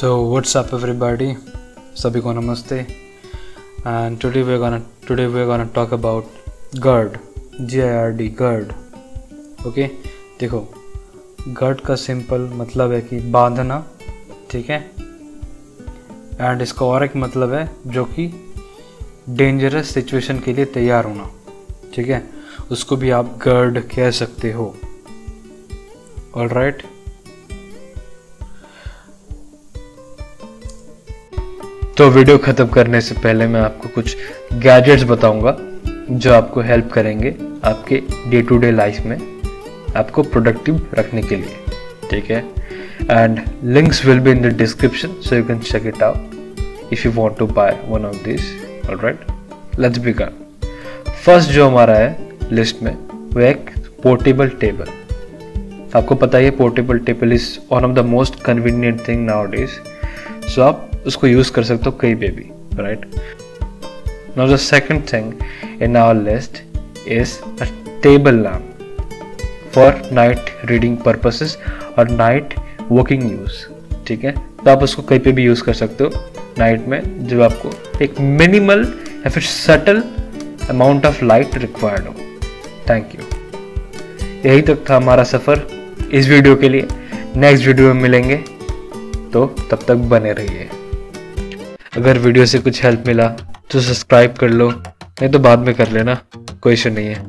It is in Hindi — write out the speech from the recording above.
So, what's up, everybody? सभी को नमस्ते। And today we're gonna, today we're gonna talk about GERD, G I R D, GERD. Okay देखो गर्ड का सिंपल मतलब है कि बांधना, ठीक है? एंड इसका और एक मतलब है जो कि डेंजरस सिचुएशन के लिए तैयार होना, ठीक है? उसको भी आप गर्ड कह सकते हो। ऑल राइट तो वीडियो ख़त्म करने से पहले मैं आपको कुछ गैजेट्स बताऊँगा, जो आपको हेल्प करेंगे आपके डे टू डे लाइफ में, आपको प्रोडक्टिव रखने के लिए। ठीक है? And links will be in the description so you can check it out if you want to buy one of this alright let's begin first जो हमारा है लिस्ट में, वो एक पोर्टेबल टेबल आपको पता ही है portable table is one of the most convenient thing nowadays so आप उसको यूज़ कर सकते हो कहीं पे भी right now the second thing in our list is a table lamp for night reading purposes और नाइट वॉकिंग यूज़ ठीक है? तो आप उसको कहीं पे भी यूज़ कर सकते हो नाइट में, जब आपको एक मिनिमल या फिर subtle amount of light required हो। थैंक यू यही तक था हमारा सफ़र इस वीडियो के लिए। नेक्स्ट वीडियो में मिलेंगे। तो तब तक बने रहिए। अगर वीडियो से कुछ हेल्प मिला तो सब्सक्राइब कर लो, नहीं तो बाद में कर लेना, कोई इशू नहीं है।